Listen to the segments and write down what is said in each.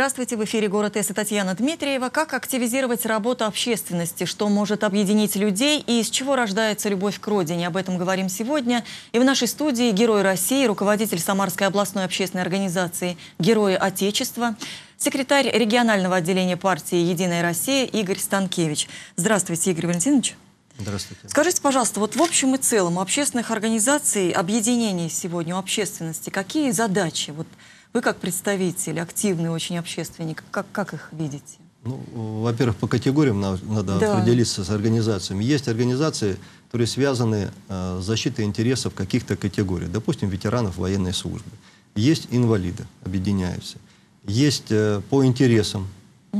Здравствуйте, в эфире «Город С» и Татьяна Дмитриева. Как активизировать работу общественности? Что может объединить людей и из чего рождается любовь к родине? Об этом говорим сегодня. И в нашей студии Герой России, руководитель Самарской областной общественной организации «Герои Отечества», секретарь регионального отделения партии «Единая Россия» Игорь Станкевич. Здравствуйте, Игорь Валентинович. Здравствуйте. Скажите, пожалуйста, вот в общем и целом у общественных организаций, объединений сегодня, у общественности, какие задачи? Вот вы как представитель, активный очень общественник, как, как их видите? Ну, во-первых, по категориям надо да. определиться с организациями. Есть организации, которые связаны э, с защитой интересов каких-то категорий. Допустим, ветеранов военной службы. Есть инвалиды, объединяются. Есть э, по интересам,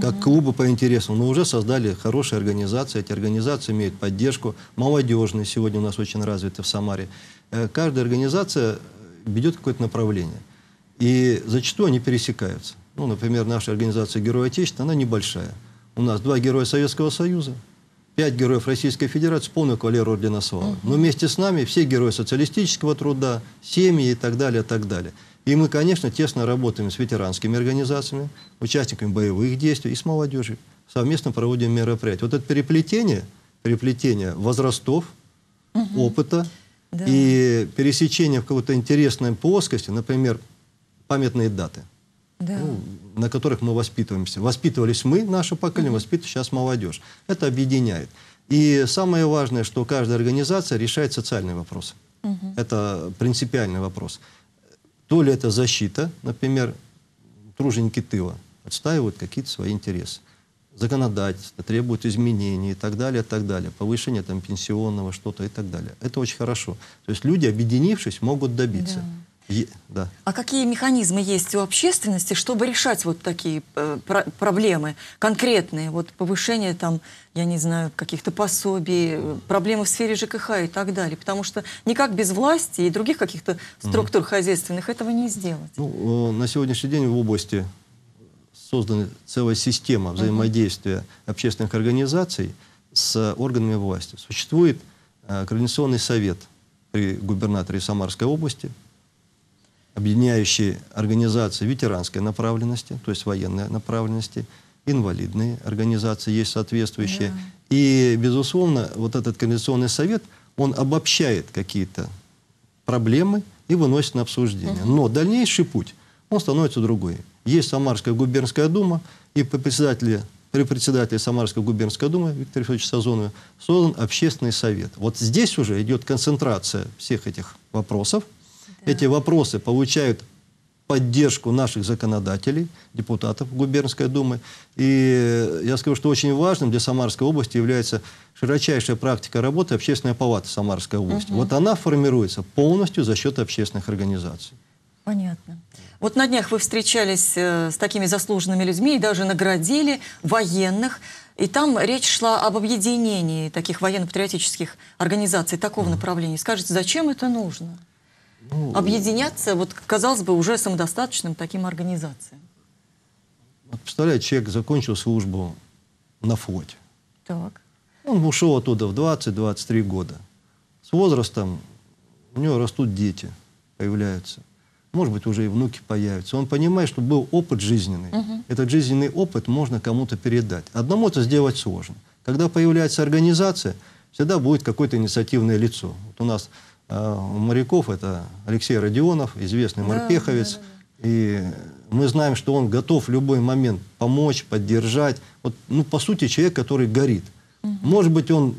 как клубы по интересам, но уже создали хорошие организации. Эти организации имеют поддержку. Молодежные сегодня у нас очень развиты в Самаре. Э, каждая организация ведет какое-то направление. И зачастую они пересекаются. Ну, например, наша организация Герои Отечества, она небольшая. У нас два героя Советского Союза, пять героев Российской Федерации, полный кавалер Ордена Славы. Но вместе с нами все герои социалистического труда, семьи и так далее, и так далее. И мы, конечно, тесно работаем с ветеранскими организациями, участниками боевых действий и с молодежью. Совместно проводим мероприятия. Вот это переплетение, переплетение возрастов, угу. опыта да. и пересечение в какой-то интересной плоскости, например, памятные даты, да. ну, на которых мы воспитываемся. Воспитывались мы, наше поколение, воспитывает сейчас молодежь. Это объединяет. И самое важное, что каждая организация решает социальные вопросы. Угу. Это принципиальный вопрос. То ли это защита, например, труженики тыла отстаивают какие-то свои интересы. Законодательство требует изменений и так далее, и так далее. Повышение там, пенсионного что-то и так далее. Это очень хорошо. То есть люди, объединившись, могут добиться. Да. Е, да. А какие механизмы есть у общественности, чтобы решать вот такие э, про проблемы конкретные, вот повышение там, я не знаю, каких-то пособий, проблемы в сфере ЖКХ и так далее? Потому что никак без власти и других каких-то структур mm. хозяйственных этого не сделать. Ну, э, на сегодняшний день в области создана целая система взаимодействия mm -hmm. общественных организаций с органами власти. Существует э, Координационный совет при губернаторе Самарской области, объединяющие организации ветеранской направленности, то есть военной направленности, инвалидные организации есть соответствующие. Да. И, безусловно, вот этот Координационный совет, он обобщает какие-то проблемы и выносит на обсуждение. Но дальнейший путь, он становится другой. Есть Самарская губернская дума, и по председателю, при председателе Самарской губернской думы Викторе Федоровиче Сазонове создан общественный совет. Вот здесь уже идет концентрация всех этих вопросов, эти вопросы получают поддержку наших законодателей, депутатов Губернской думы. И я скажу, что очень важным для Самарской области является широчайшая практика работы Общественной палаты Самарской области. Угу. Вот она формируется полностью за счет общественных организаций. Понятно. Вот на днях вы встречались э, с такими заслуженными людьми и даже наградили военных. И там речь шла об объединении таких военно-патриотических организаций такого mm. направления. Скажите, зачем это нужно? Ну, объединяться, вот, казалось бы, уже самодостаточным таким организациям? Вот, представляете, человек закончил службу на флоте. Так. Он ушел оттуда в 20-23 года. С возрастом у него растут дети, появляются. Может быть, уже и внуки появятся. Он понимает, что был опыт жизненный. Угу. Этот жизненный опыт можно кому-то передать. Одному это сделать сложно. Когда появляется организация, всегда будет какое-то инициативное лицо. Вот у нас у моряков это Алексей Родионов, известный морпеховец. Да, да. И мы знаем, что он готов в любой момент помочь, поддержать. Вот, ну, по сути, человек, который горит. Угу. Может быть, он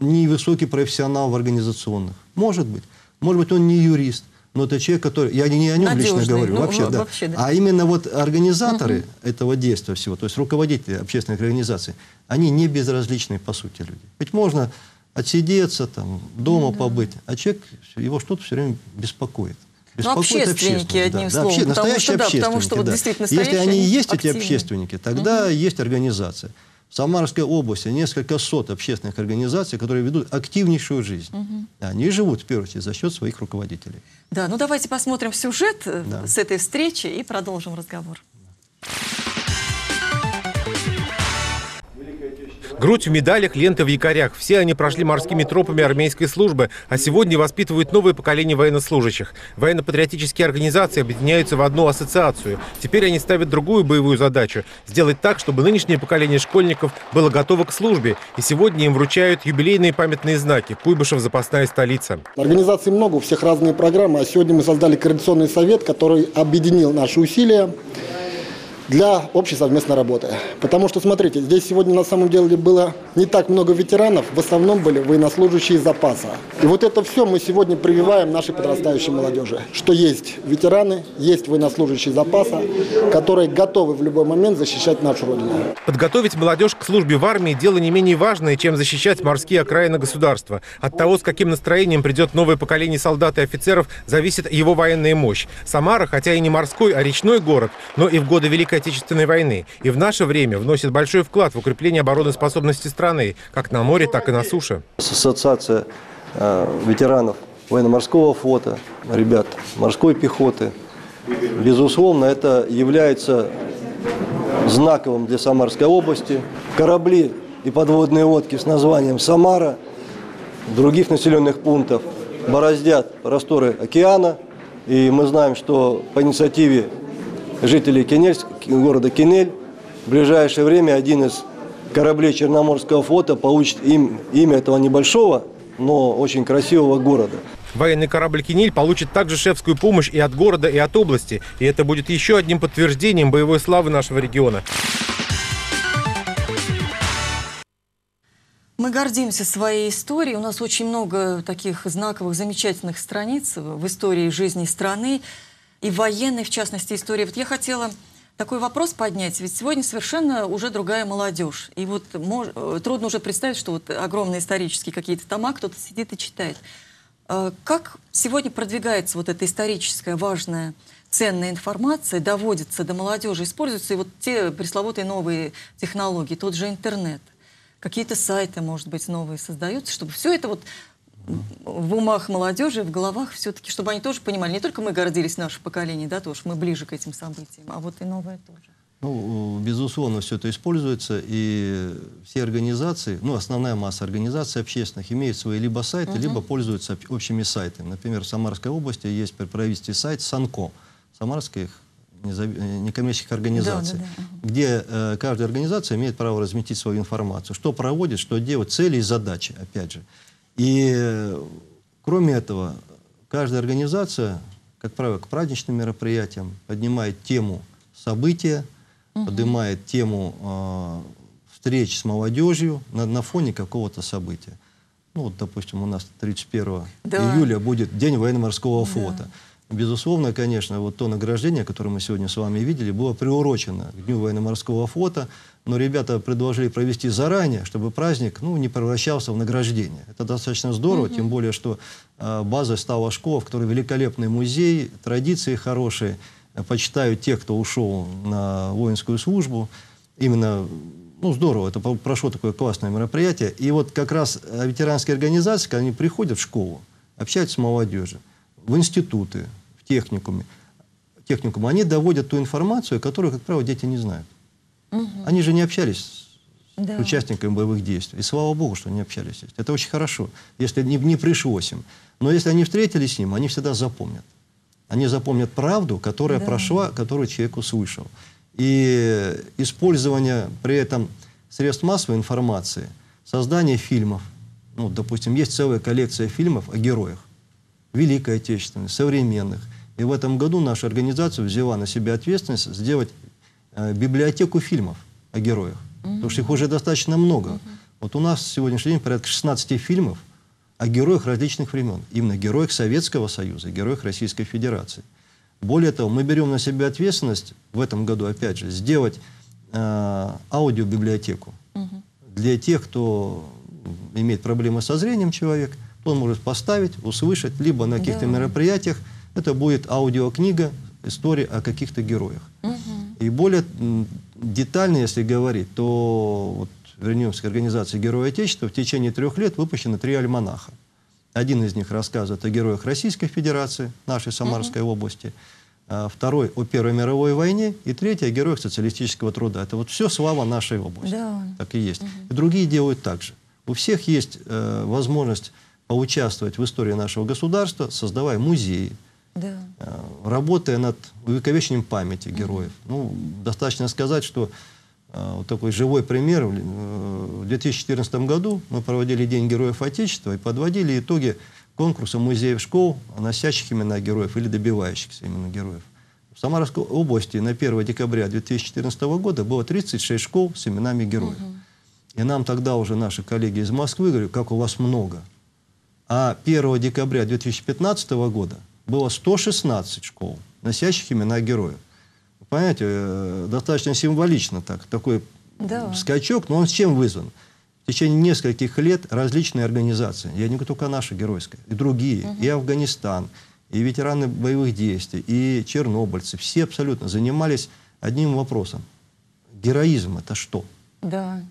не высокий профессионал в организационных. Может быть. Может быть, он не юрист. Но это человек, который... Я не о нем Надежный, лично говорю. Ну, вообще, да. вообще, да. А именно вот организаторы угу. этого действия всего, то есть руководители общественных организаций, они не безразличные, по сути, люди. Ведь можно отсидеться, там, дома да. побыть. А человек, его что-то все время беспокоит. Ну, беспокоит общественники, одним да, словом. Да, потому что, да, потому что вот действительно Если они есть, активные. эти общественники, тогда угу. есть организация. В Самарской области несколько сот общественных организаций, которые ведут активнейшую жизнь. Угу. Они живут, в первую очередь, за счет своих руководителей. Да, ну давайте посмотрим сюжет э, да. с этой встречи и продолжим разговор. Грудь в медалях, ленты в якорях. Все они прошли морскими тропами армейской службы, а сегодня воспитывают новое поколение военнослужащих. Военно-патриотические организации объединяются в одну ассоциацию. Теперь они ставят другую боевую задачу – сделать так, чтобы нынешнее поколение школьников было готово к службе. И сегодня им вручают юбилейные памятные знаки «Куйбышев – запасная столица». Организаций много, у всех разные программы. А сегодня мы создали Координационный совет, который объединил наши усилия для общей совместной работы. Потому что, смотрите, здесь сегодня на самом деле было не так много ветеранов, в основном были военнослужащие запаса. И вот это все мы сегодня прививаем нашей подрастающей молодежи, что есть ветераны, есть военнослужащие запаса, которые готовы в любой момент защищать нашу Родину. Подготовить молодежь к службе в армии – дело не менее важное, чем защищать морские окраины государства. От того, с каким настроением придет новое поколение солдат и офицеров, зависит его военная мощь. Самара, хотя и не морской, а речной город, но и в годы Великой Отечественной войны. И в наше время вносит большой вклад в укрепление обороноспособности страны, как на море, так и на суше. Ассоциация э, ветеранов военно-морского флота, ребят морской пехоты, безусловно, это является знаковым для Самарской области. Корабли и подводные лодки с названием «Самара» других населенных пунктов бороздят просторы океана. И мы знаем, что по инициативе жителей Кенельск, города Кинель. В ближайшее время один из кораблей Черноморского флота получит им, имя этого небольшого, но очень красивого города. Военный корабль «Кинель» получит также шефскую помощь и от города, и от области. И это будет еще одним подтверждением боевой славы нашего региона. Мы гордимся своей историей. У нас очень много таких знаковых, замечательных страниц в истории жизни страны и военной, в частности, истории. Вот я хотела такой вопрос поднять, ведь сегодня совершенно уже другая молодежь. И вот мож, э, трудно уже представить, что вот огромные исторические какие-то тома кто-то сидит и читает. Э, как сегодня продвигается вот эта историческая, важная, ценная информация, доводится до молодежи, используются и вот те пресловутые новые технологии, тот же интернет, какие-то сайты, может быть, новые создаются, чтобы все это вот в умах молодежи, в головах все-таки, чтобы они тоже понимали, не только мы гордились наше поколение, да, тоже мы ближе к этим событиям, а вот и новое тоже. Ну, безусловно, все это используется, и все организации, ну, основная масса организаций общественных имеют свои либо сайты, угу. либо пользуются общими сайтами. Например, в Самарской области есть при правительстве сайт САНКО, Самарских некоммерческих организаций, да, да, да. где э, каждая организация имеет право разместить свою информацию, что проводит, что делает, цели и задачи, опять же. И кроме этого, каждая организация, как правило, к праздничным мероприятиям поднимает тему события, угу. поднимает тему э, встреч с молодежью на, на фоне какого-то события. Ну, вот, допустим, у нас 31 да. июля будет День военно-морского флота. Да. Безусловно, конечно, вот то награждение, которое мы сегодня с вами видели, было приурочено к Дню военно-морского флота, но ребята предложили провести заранее, чтобы праздник ну, не превращался в награждение. Это достаточно здорово, угу. тем более, что э, базой стала школа, в которой великолепный музей, традиции хорошие, почитают тех, кто ушел на воинскую службу. Именно ну, здорово, это прошло такое классное мероприятие. И вот как раз ветеранские организации, когда они приходят в школу, общаются с молодежью, в институты, техникуме, техникум, они доводят ту информацию, которую, как правило, дети не знают. Угу. Они же не общались да. с участниками боевых действий. И слава богу, что они общались. Это очень хорошо, если не, не пришлось им. Но если они встретились с ним, они всегда запомнят. Они запомнят правду, которая да. прошла, которую человек услышал. И использование при этом средств массовой информации, создание фильмов, ну, допустим, есть целая коллекция фильмов о героях, Великой Отечественной, современных – и в этом году наша организация взяла на себя ответственность сделать э, библиотеку фильмов о героях. -hmm. Потому что их уже достаточно много. -hmm. Вот у нас в сегодняшний день порядка 16 фильмов о героях различных времен. Именно героях Советского Союза, героях Российской Федерации. Более того, мы берем на себя ответственность в этом году, опять же, сделать э, аудиобиблиотеку угу. для тех, кто имеет проблемы со зрением человек, он может поставить, услышать, либо на каких-то да. мероприятиях, это будет аудиокнига, история о каких-то героях. Угу. И более детально, если говорить, то вот, вернемся к организации Героя Отечества. В течение трех лет выпущено три альманаха. Один из них рассказывает о героях Российской Федерации, нашей Самарской угу. области. а, второй о Первой мировой войне и третий о героях социалистического труда. Это вот все слава нашей области. Да. Так и есть. Угу. И другие делают так же. У всех есть э, возможность поучаствовать в истории нашего государства, создавая музеи, да. э, работая над увековечением памяти героев. Ну, достаточно сказать, что э, вот такой живой пример. В 2014 году мы проводили День Героев Отечества и подводили итоги конкурса музеев школ, носящих имена героев или добивающихся именно героев. В Самарской области на 1 декабря 2014 года было 36 школ с именами героев. Угу. И нам тогда уже наши коллеги из Москвы говорили, как у вас много. А 1 декабря 2015 года было 116 школ, носящих имена героев. Понимаете, э, достаточно символично так, такой да. скачок, но он с чем вызван? в течение нескольких лет различные организации, я не говорю только наша геройская, и другие, угу. и Афганистан, и ветераны боевых действий, и чернобыльцы, все абсолютно занимались одним вопросом. Героизм – это что? Да.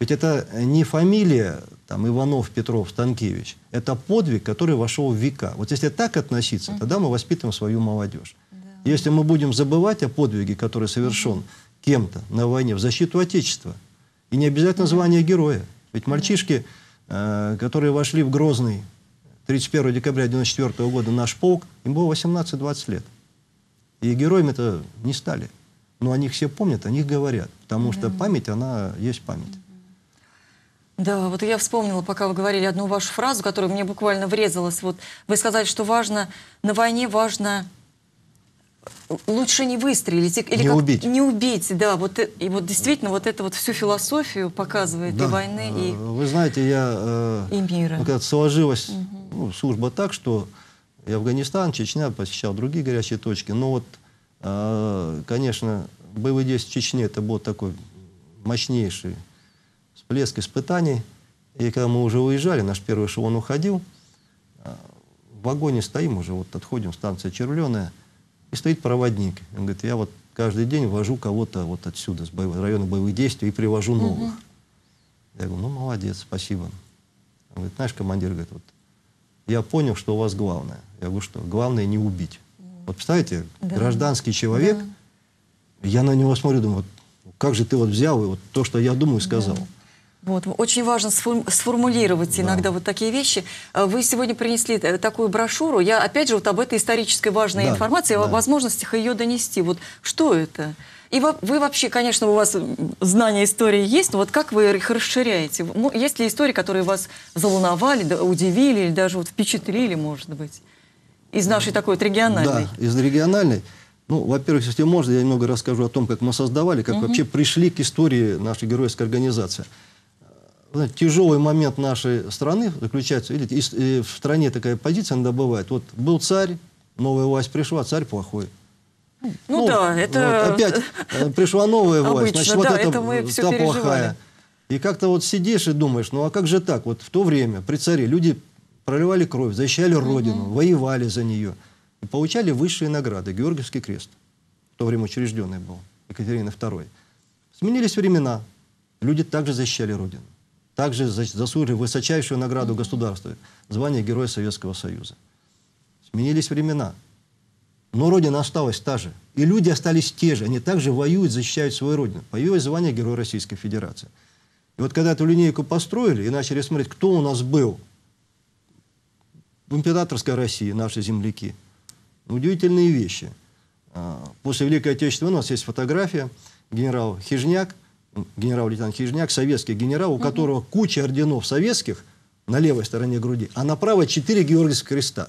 Ведь это не фамилия там, Иванов, Петров, Станкевич. Это подвиг, который вошел в века. Вот если так относиться, тогда мы воспитываем свою молодежь. Да. Если мы будем забывать о подвиге, который совершен кем-то на войне в защиту Отечества – и не обязательно звание героя. Ведь мальчишки, э, которые вошли в Грозный 31 декабря 1994 года наш полк, им было 18-20 лет. И героями это не стали. Но о них все помнят, о них говорят. Потому что память, она есть память. Да, вот я вспомнила, пока вы говорили одну вашу фразу, которая мне буквально врезалась. Вот вы сказали, что важно, на войне важно лучше не выстрелить или не как, убить. Не убить, да. Вот, э, и вот действительно вот это вот всю философию показывает да. и войны, и э, Вы знаете, я... Э, и мира. Когда сложилась угу. ну, служба так, что и Афганистан, Чечня, посещал другие горячие точки. Но вот, конечно, боевые действия в Чечне это был такой мощнейший всплеск испытаний. И когда мы уже уезжали, наш первый эшелон уходил, в вагоне стоим уже, вот отходим, станция Червленая, и стоит проводник. Он говорит, я вот каждый день вожу кого-то вот отсюда, с боевых, района боевых действий, и привожу новых. Угу. Я говорю, ну, молодец, спасибо. Он говорит, знаешь, командир, говорит, вот, я понял, что у вас главное. Я говорю, что? Главное не убить. Вот представляете, да. гражданский человек, да. я на него смотрю, думаю, вот, как же ты вот взял и вот то, что я думаю, сказал. Да. Вот, очень важно сформулировать да. иногда вот такие вещи. Э, вы сегодня принесли э, такую брошюру. Я, опять же, вот об этой исторической важной да, информации, да. о возможностях ее донести. Вот что это? И вы вообще, конечно, у вас знания истории есть, но вот как вы их расширяете? Есть ли истории, которые вас заволновали, удивили или даже вот впечатлили, может быть, из нашей такой вот региональной? Да, из региональной. Ну, во-первых, если можно, я немного расскажу о том, как мы создавали, как угу. вообще пришли к истории нашей геройской организации тяжелый момент нашей страны заключается, видите, и, и в стране такая позиция иногда бывает. Вот был царь, новая власть пришла, царь плохой. Ну, ну да, это... Вот, опять э, пришла новая власть, значит, вот да, это, это мы та плохая. И как-то вот сидишь и думаешь, ну а как же так? Вот в то время при царе люди проливали кровь, защищали Родину, угу. воевали за нее. И получали высшие награды. Георгиевский крест. В то время учрежденный был. Екатерина II. Сменились времена. Люди также защищали Родину также заслужили высочайшую награду государства, звание Героя Советского Союза. Сменились времена, но Родина осталась та же. И люди остались те же, они также воюют, защищают свою Родину. Появилось звание Героя Российской Федерации. И вот когда эту линейку построили и начали смотреть, кто у нас был в императорской России, наши земляки, удивительные вещи. А, после Великой Отечественной у нас есть фотография генерал Хижняк, генерал-лейтенант Хижняк, советский генерал, у угу. которого куча орденов советских на левой стороне груди, а на правой четыре Георгиевских креста.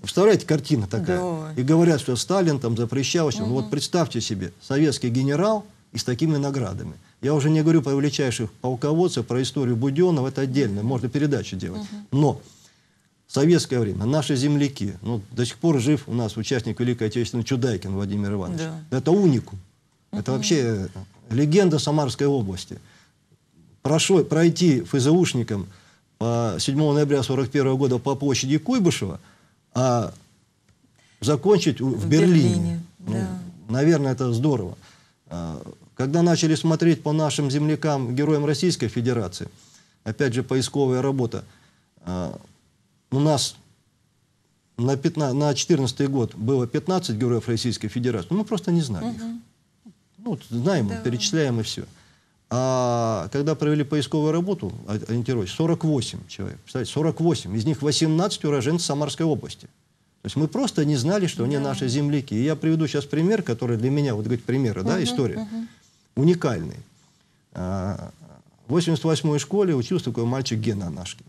Представляете, картина такая. Да. И говорят, что Сталин там запрещал. Угу. Ну вот представьте себе, советский генерал и с такими наградами. Я уже не говорю про величайших полководцев, про историю Буденова, это отдельно, можно передачу делать. Угу. Но в советское время наши земляки, ну, до сих пор жив у нас участник Великой Отечественной Чудайкин Владимир Иванович. Да. Это уникум. Угу. Это вообще легенда Самарской области. Прошло, пройти ФЗУшникам по 7 ноября 1941 года по площади Куйбышева, а закончить в, в Берлине. Берлине ну, да. Наверное, это здорово. А, когда начали смотреть по нашим землякам, героям Российской Федерации, опять же, поисковая работа, а, у нас на, 15, на 14 год было 15 героев Российской Федерации, ну, мы просто не знали их. Ну, знаем, да. перечисляем и все. А когда провели поисковую работу, ориентировочно, 48 человек. Представляете, 48. Из них 18 уроженцы Самарской области. То есть мы просто не знали, что они наши земляки. И я приведу сейчас пример, который для меня, вот говорить примеры, угу, да, история, угу. уникальный. А, в 88-й школе учился такой мальчик Гена Анашкин.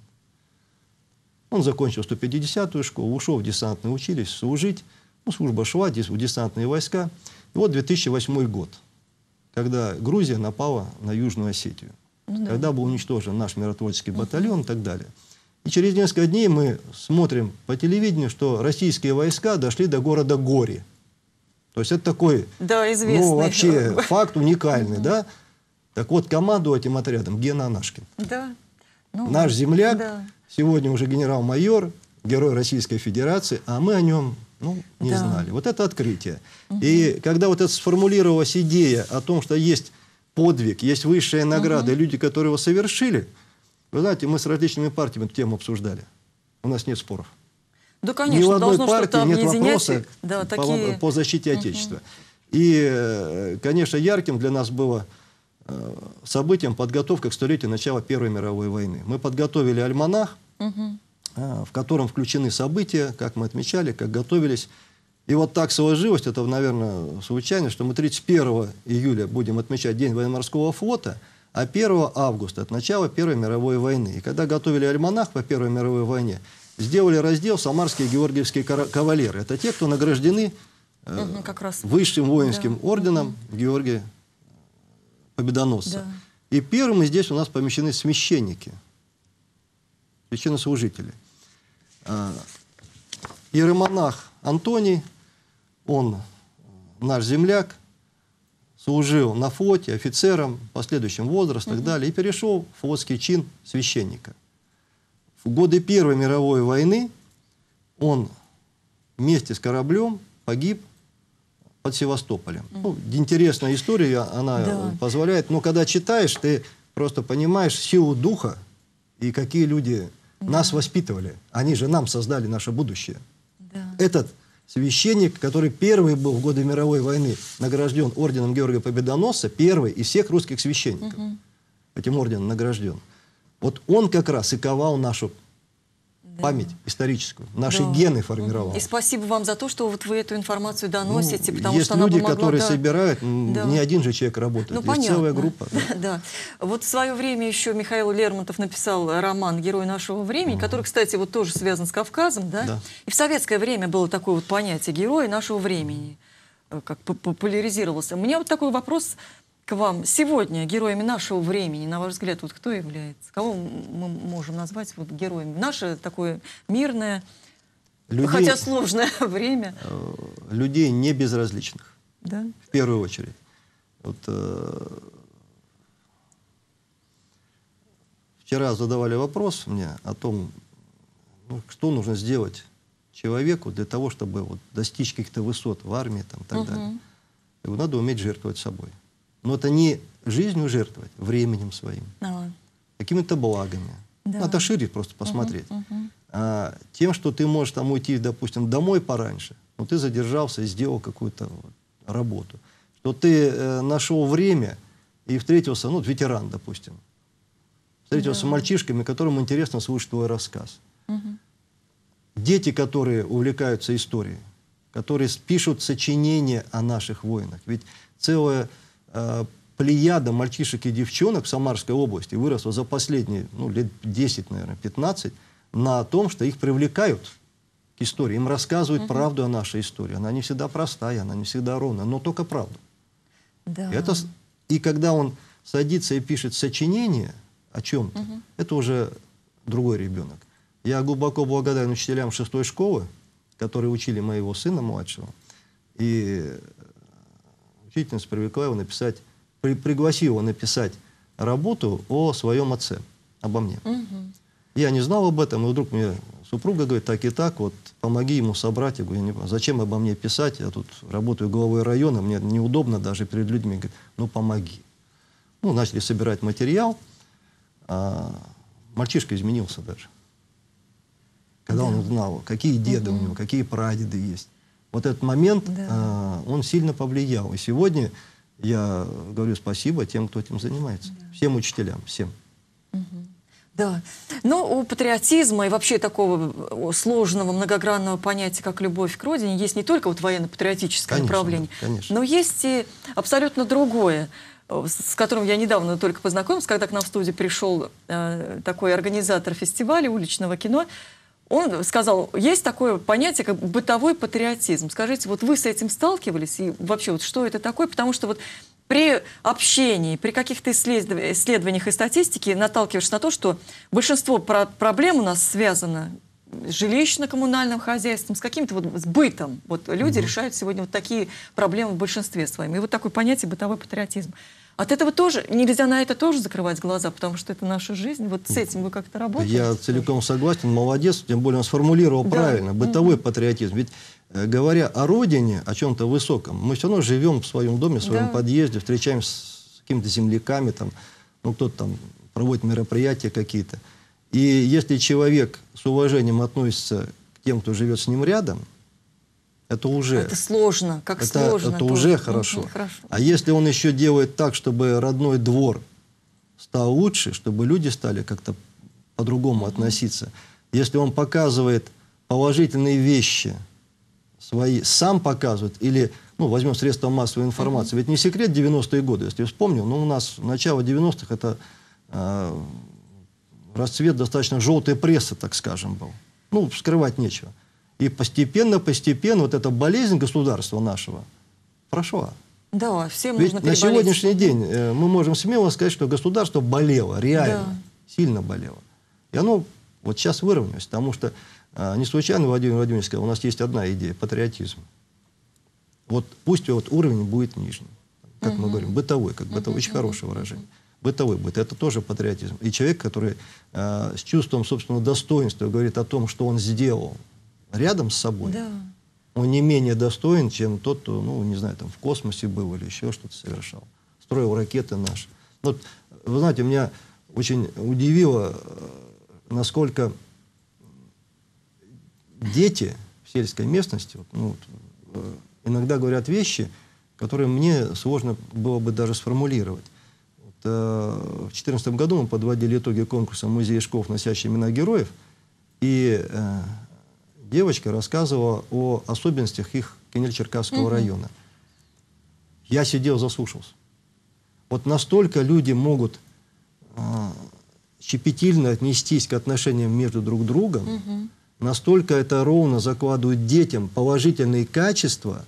Он закончил 150-ю школу, ушел в десантное училище служить. Ну, служба шла в десантные войска. И вот 2008 год, когда Грузия напала на Южную Осетию. Ну, да. Когда был уничтожен наш миротворческий батальон и так далее. И через несколько дней мы смотрим по телевидению, что российские войска дошли до города Гори. То есть это такой, да, известный. ну, вообще факт уникальный, да? Так вот, команду этим отрядом Гена Анашкин. Да. Ну, Наш земляк, да. сегодня уже генерал-майор, герой Российской Федерации, а мы о нем ну, не да. знали. Вот это открытие. Угу. И когда вот это сформулировалась идея о том, что есть подвиг, есть высшая награда, угу. люди, которые его совершили, вы знаете, мы с различными партиями эту тему обсуждали. У нас нет споров. Да, конечно, Ни в одной партии нет вопроса да, такие... по, по защите Отечества. Угу. И, э, конечно, ярким для нас было э, событием подготовка к столетию начала Первой мировой войны. Мы подготовили альманах, угу. В котором включены события, как мы отмечали, как готовились. И вот так сложилось, это, наверное, случайно, что мы 31 июля будем отмечать День военно-морского флота – а 1 августа, от начала Первой мировой войны. И когда готовили альманах по Первой мировой войне, сделали раздел «Самарские георгиевские кавалеры». Это те, кто награждены э, угу, как раз. высшим воинским да. орденом угу. Георгия Победоносца. Да. И первым здесь у нас помещены священники, священнослужители. А, иеромонах Антоний, он наш земляк, служил на флоте офицером, в последующем возраст и так далее, и перешел в флотский чин священника. В годы Первой мировой войны он вместе с кораблем погиб под Севастополем. Ну, интересная история, она да. позволяет, но когда читаешь, ты просто понимаешь силу духа и какие люди да. нас воспитывали. Они же нам создали наше будущее. Да. Этот священник, который первый был в годы мировой войны награжден орденом Георгия Победоносца, первый из всех русских священников угу. этим орденом награжден. Вот он как раз и ковал нашу да. память историческую, наши да. гены формировал. И спасибо вам за то, что вот вы эту информацию доносите, ну, потому есть что люди, она помогла, которые да. собирают, да. не один же человек работает, ну, есть понятно. целая группа. Да. да. Вот в свое время еще Михаил Лермонтов написал роман «Герой нашего времени», угу. который, кстати, вот тоже связан с Кавказом, да? да? И в советское время было такое вот понятие «герой нашего времени», э, как популяризировался. У меня вот такой вопрос к вам. Сегодня героями нашего времени, на ваш взгляд, вот кто является? Кого мы можем назвать вот героями? Наше такое мирное, людей, хотя сложное время. Э, людей не безразличных. Да? В первую очередь. Вот, э, вчера задавали вопрос мне о том, ну, что нужно сделать человеку для того, чтобы вот, достичь каких-то высот в армии там, и так угу. далее. Его надо уметь жертвовать собой. Но это не жизнью жертвовать, временем своим, ага. какими-то благами. Да. Надо шире просто посмотреть. Угу, угу. А, тем, что ты можешь там уйти, допустим, домой пораньше, но ты задержался и сделал какую-то вот, работу. Что ты э, нашел время и встретился, ну, ветеран, допустим, встретился да. с мальчишками, которым интересно слушать твой рассказ. Угу. Дети, которые увлекаются историей, которые пишут сочинения о наших войнах. Ведь целая плеяда мальчишек и девчонок в Самарской области выросла за последние ну, лет 10, наверное, 15 на том, что их привлекают к истории. Им рассказывают угу. правду о нашей истории. Она не всегда простая, она не всегда ровная, но только правду. Да. И, это, и когда он садится и пишет сочинение о чем-то, угу. это уже другой ребенок. Я глубоко благодарен учителям шестой школы, которые учили моего сына младшего. И учительница привлекла его написать, при, пригласила его написать работу о своем отце, обо мне. Угу. Я не знал об этом, и вдруг мне супруга говорит, так и так, вот помоги ему собрать. Я говорю, не, зачем обо мне писать, я тут работаю главой района, мне неудобно даже перед людьми. Говорит, ну помоги. Ну, начали собирать материал, а мальчишка изменился даже. когда да. он узнал, какие деды угу. у него, какие прадеды есть. Вот этот момент, да. э, он сильно повлиял. И сегодня я говорю спасибо тем, кто этим занимается. Да. Всем учителям, всем. Угу. Да. Но у патриотизма и вообще такого сложного, многогранного понятия, как любовь к родине, есть не только вот военно-патриотическое направление, конечно. но есть и абсолютно другое, с которым я недавно только познакомилась, когда к нам в студию пришел э, такой организатор фестиваля уличного кино. Он сказал, есть такое понятие, как бытовой патриотизм. Скажите, вот вы с этим сталкивались? И вообще, вот что это такое? Потому что вот при общении, при каких-то исследованиях и статистике наталкиваешься на то, что большинство про проблем у нас связано с жилищно-коммунальным хозяйством, с каким-то вот с бытом. Вот люди угу. решают сегодня вот такие проблемы в большинстве своем. И вот такое понятие бытовой патриотизм. От этого тоже, нельзя на это тоже закрывать глаза, потому что это наша жизнь. Вот с этим вы как-то работаете? Я целиком согласен, молодец, тем более он сформулировал да. правильно. Бытовой угу. патриотизм. Ведь Э, говоря о родине, о чем-то высоком, мы все равно живем в своем доме, в своем да. подъезде, встречаемся с какими-то земляками, там, ну, кто-то там проводит мероприятия какие-то. И если человек с уважением относится к тем, кто живет с ним рядом, это уже... Это сложно, как это, сложно. Это уже хорошо. Угу, хорошо. А если он еще делает так, чтобы родной двор стал лучше, чтобы люди стали как-то по-другому угу. относиться, если он показывает положительные вещи – свои сам показывает, или, ну, возьмем средства массовой информации. Ведь не секрет 90-е годы, если вспомнил, но у нас начало 90-х это э, расцвет достаточно желтой прессы, так скажем, был. Ну, скрывать нечего. И постепенно, постепенно вот эта болезнь государства нашего прошла. Да, всем Ведь нужно на сегодняшний день э, мы можем смело сказать, что государство болело, реально, да. сильно болело. И оно вот сейчас выровнялось, потому что а, не случайно Владимир Владимирович сказал, у нас есть одна идея – патриотизм. Вот пусть вот уровень будет нижний, как угу. мы говорим, бытовой, как бытовой, угу. очень хорошее выражение. Бытовой будет, это тоже патриотизм. И человек, который э, с чувством собственного достоинства говорит о том, что он сделал рядом с собой, да. он не менее достоин, чем тот, кто, ну, не знаю, там в космосе был или еще что-то совершал. Строил ракеты наши. Вот, вы знаете, меня очень удивило, э, насколько дети в сельской местности вот, ну, э, иногда говорят вещи, которые мне сложно было бы даже сформулировать. Вот, э, в 2014 году мы подводили итоги конкурса «Музей школ, носящие имена героев», и э, девочка рассказывала о особенностях их Кенель-Черкасского угу. района. Я сидел, заслушался. Вот настолько люди могут э, щепетильно отнестись к отношениям между друг другом, угу настолько это ровно закладывают детям положительные качества,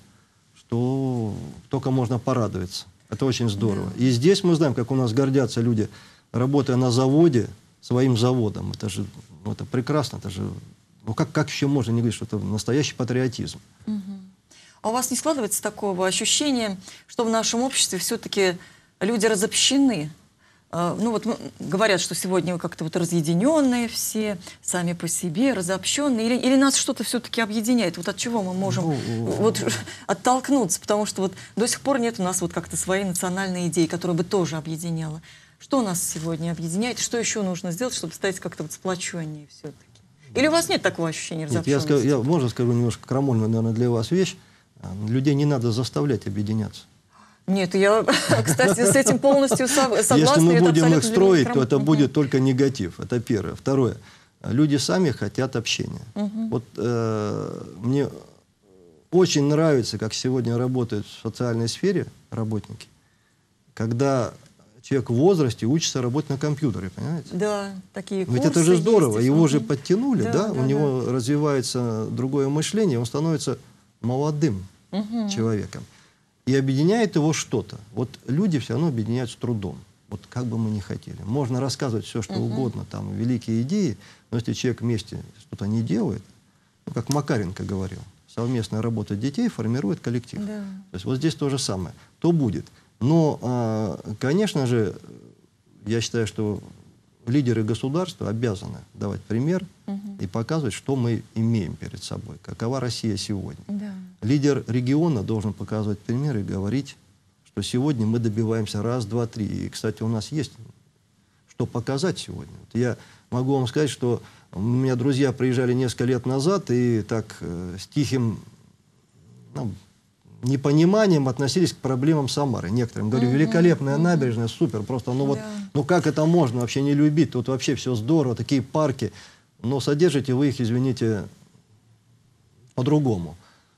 что только можно порадоваться. Это очень здорово. Да. И здесь мы знаем, как у нас гордятся люди, работая на заводе, своим заводом. Это же ну, это прекрасно, это же... Ну как, как еще можно не говорить, что это настоящий патриотизм? Угу. А у вас не складывается такого ощущения, что в нашем обществе все-таки люди разобщены? А, ну вот говорят, что сегодня вы как-то вот разъединенные все, сами по себе, разобщенные, или, или нас что-то все-таки объединяет? Вот от чего мы можем ну, вот, оттолкнуться? Потому что вот до сих пор нет у нас вот как-то своей национальной идеи, которая бы тоже объединяла. Что нас сегодня объединяет? Что еще нужно сделать, чтобы стать как-то вот сплоченнее все-таки? Или у вас нет такого ощущения? Нет, я, скажу, я, можно скажу немножко крамольную, наверное, для вас вещь. Людей не надо заставлять объединяться. Нет, я, кстати, с этим полностью согласна. Если мы будем их строить, то это будет только негатив. Это первое. Второе. Люди сами хотят общения. Вот э, мне очень нравится, как сегодня работают в социальной сфере работники, когда человек в возрасте учится работать на компьютере, понимаете? Да, такие Ведь это же здорово, есть. его же подтянули, да, да? да у да. него развивается другое мышление, он становится молодым угу. человеком. И объединяет его что-то. Вот люди все равно объединяют с трудом. Вот как бы мы ни хотели. Можно рассказывать все, что угу. угодно, там, великие идеи, но если человек вместе что-то не делает, ну, как Макаренко говорил, совместная работа детей формирует коллектив. Да. То есть вот здесь то же самое. То будет. Но, а, конечно же, я считаю, что лидеры государства обязаны давать пример угу. и показывать, что мы имеем перед собой, какова Россия сегодня. Да. Лидер региона должен показывать пример и говорить, что сегодня мы добиваемся раз, два, три. И, кстати, у нас есть что показать сегодня. Вот я могу вам сказать, что у меня друзья приезжали несколько лет назад и так э, с тихим ну, непониманием относились к проблемам Самары. Некоторым говорю, великолепная набережная, супер, просто, ну вот, ну как это можно вообще не любить? Тут вообще все здорово, такие парки. Но содержите вы их, извините, по-другому.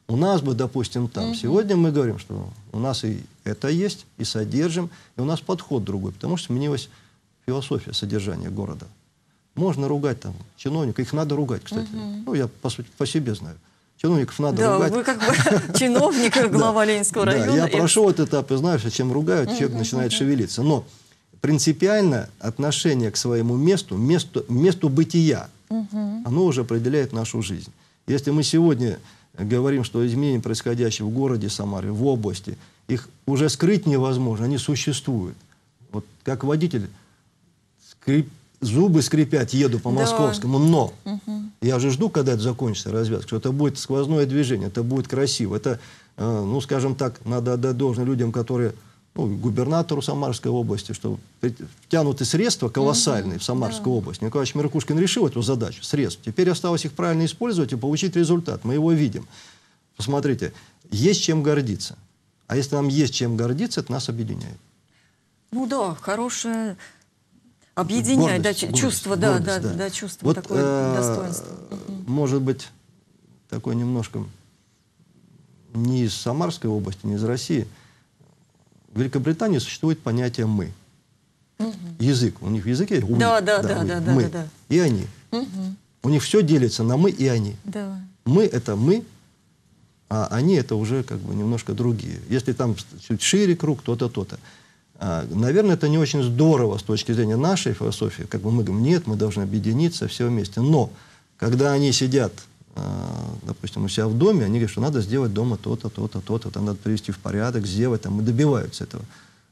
У нас бы, допустим, там. Угу. Сегодня мы говорим, что у нас и это есть, и содержим, и у нас подход другой, потому что сменилась философия содержания города. Можно ругать там чиновников, их надо ругать, кстати. Угу. Ну, я по, сути, по себе знаю. Чиновников надо да, ругать. вы как бы чиновник, глава Ленинского района. я прошел этот этап и знаю, что чем ругают, человек начинает шевелиться. Но принципиально отношение к своему месту, месту, месту бытия, оно уже определяет нашу жизнь. Если мы сегодня говорим, что изменения, происходящие в городе Самаре, в области, их уже скрыть невозможно, они существуют. Вот как водитель скрип, зубы скрипят, еду по московскому, но угу. Я же жду, когда это закончится, развязка, что это будет сквозное движение, это будет красиво. Это, э, ну, скажем так, надо отдать должное людям, которые, ну, губернатору Самарской области, что втянуты средства колоссальные угу. в Самарскую да. область. Николай Миркушкин решил эту задачу, средств. Теперь осталось их правильно использовать и получить результат. Мы его видим. Посмотрите, есть чем гордиться. А если нам есть чем гордиться, это нас объединяет. Ну да, хорошая Объединять, гордость, да, чувство, гордость, да, гордость, да, да, да, чувство вот, такое э, достоинство. Может быть, такой немножко не из Самарской области, не из России. В Великобритании существует понятие «мы». Угу. Язык. У них в языке «we». Да, да, да, да, да, мы. да, да. И они. Угу. У них все делится на «мы» и «они». Да. Мы – это «мы», а они – это уже как бы немножко другие. Если там чуть шире круг, то-то, то-то. А, наверное, это не очень здорово с точки зрения нашей философии. Как бы мы говорим, нет, мы должны объединиться все вместе. Но когда они сидят, а, допустим, у себя в доме, они говорят, что надо сделать дома то-то, то-то, то-то, там надо привести в порядок, сделать, там, и добиваются этого.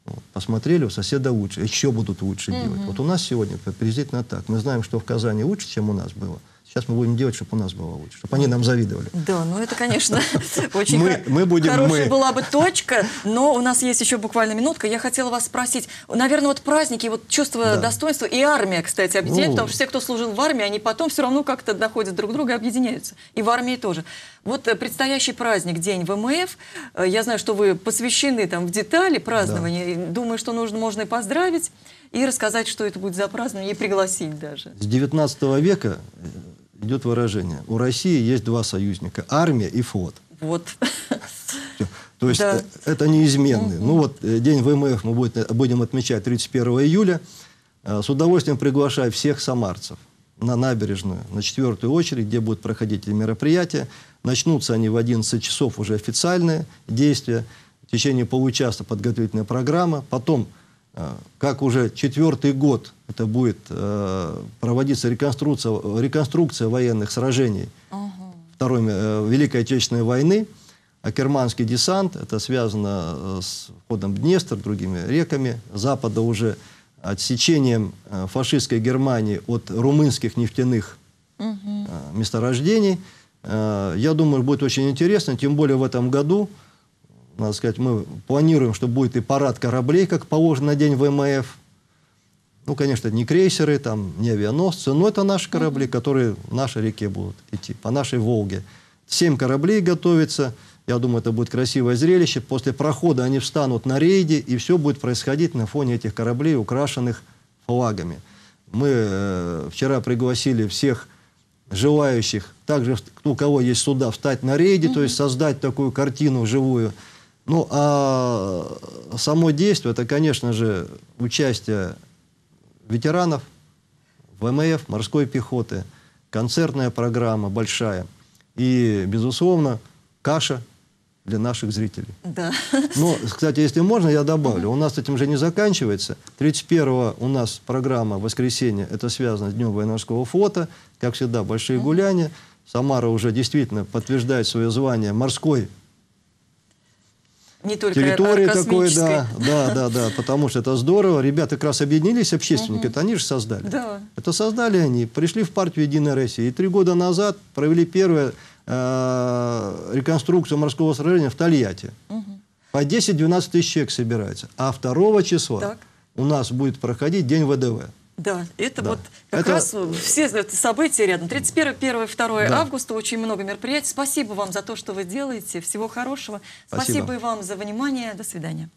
Вот. Посмотрели, у соседа лучше, еще будут лучше mm-hmm. делать. Вот у нас сегодня приблизительно так. Мы знаем, что в Казани лучше, чем у нас было. Сейчас мы будем делать, чтобы у нас было лучше, чтобы они нам завидовали. Да, ну это, конечно, очень мы, мы будем, хорошая мы. была бы точка, но у нас есть еще буквально минутка. Я хотела вас спросить, наверное, вот праздники, вот чувство да. достоинства и армия, кстати, объединяет, ну, потому что все, кто служил в армии, они потом все равно как-то доходят друг друга и объединяются. И в армии тоже. Вот э, предстоящий праздник, День ВМФ, э, я знаю, что вы посвящены там в детали празднования. Да. Думаю, что нужно, можно и поздравить, и рассказать, что это будет за празднование, и пригласить даже. С 19 века идет выражение. У России есть два союзника – армия и флот. Вот. То есть да. Э, это неизменный. Угу. Ну вот э, День ВМФ мы будем отмечать 31 июля. Э, с удовольствием приглашаю всех самарцев на набережную, на четвертую очередь, где будут проходить эти мероприятия. Начнутся они в 11 часов уже официальные действия. В течение получаса подготовительная программа. Потом Э, как уже четвертый год это будет э, проводиться реконструкция, реконструкция военных сражений угу. Второй э, Великой Отечественной войны, Акерманский десант, это связано э, с входом Днестр, другими реками, Запада уже отсечением фашистской Германии от румынских нефтяных угу. месторождений. Я думаю, будет очень интересно, тем более в этом году надо сказать, мы планируем, что будет и парад кораблей, как положено на день ВМФ. Ну, конечно, не крейсеры, там, не авианосцы, но это наши корабли, которые в нашей реке будут идти, по нашей Волге. Семь кораблей готовится. Я думаю, это будет красивое зрелище. После прохода они встанут на рейде, и все будет происходить на фоне этих кораблей, украшенных флагами. Мы э, вчера пригласили всех желающих, также у кого есть суда, встать на рейде, mm-hmm. то есть создать такую картину живую. Ну, а само действие, это, конечно же, участие ветеранов, ВМФ, морской пехоты, концертная программа большая и, безусловно, каша для наших зрителей. Да. Но, кстати, если можно, я добавлю. У нас этим же не заканчивается. 31 у нас программа «Воскресенье». Это связано с Днем военно-морского флота. Как всегда, большие гуляния. Самара уже действительно подтверждает свое звание морской не только территории такой, да, да, да, да, потому что это здорово. Ребята как раз объединились, общественники, угу. это они же создали. Да. Это создали они, пришли в партию «Единая Россия». И три года назад провели первую э, реконструкцию морского сражения в Тольятти. Угу. По 10-12 тысяч человек собирается. А 2 числа так. у нас будет проходить День ВДВ. Да, это да. вот как это... раз э, все события рядом. 31, 1, 2 да. августа, очень много мероприятий. Спасибо вам за то, что вы делаете. Всего хорошего. Спасибо, Спасибо и вам за внимание. До свидания.